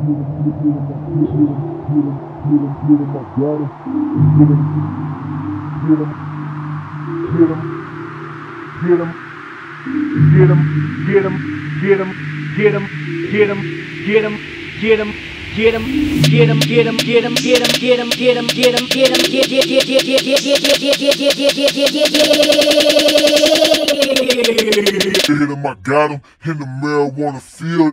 Hit him, I got him in the marijuana field.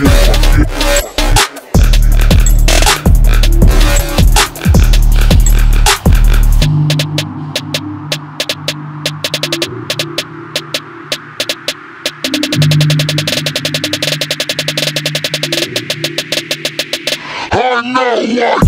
Oh, I know what.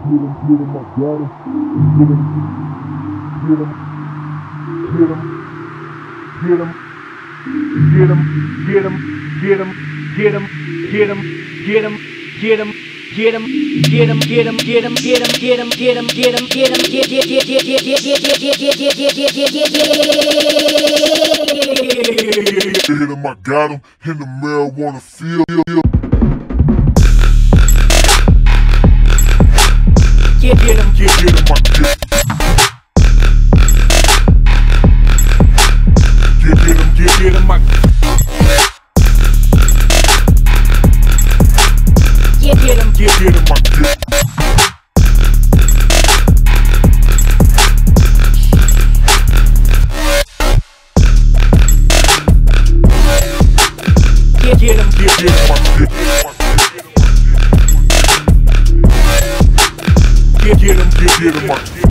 get him, get him, I get him, get him, get him, get him, get him, get him. Get him, get him, get him, get him, get him, get him, get him, get him, get him, get him, get get get get get get get get get get get get get get Hit him, I got him in the marijuana field. Get get, get him, get him, get, get him, I get. get get him, Get, get him, I get. get get him, Get, get him, I get.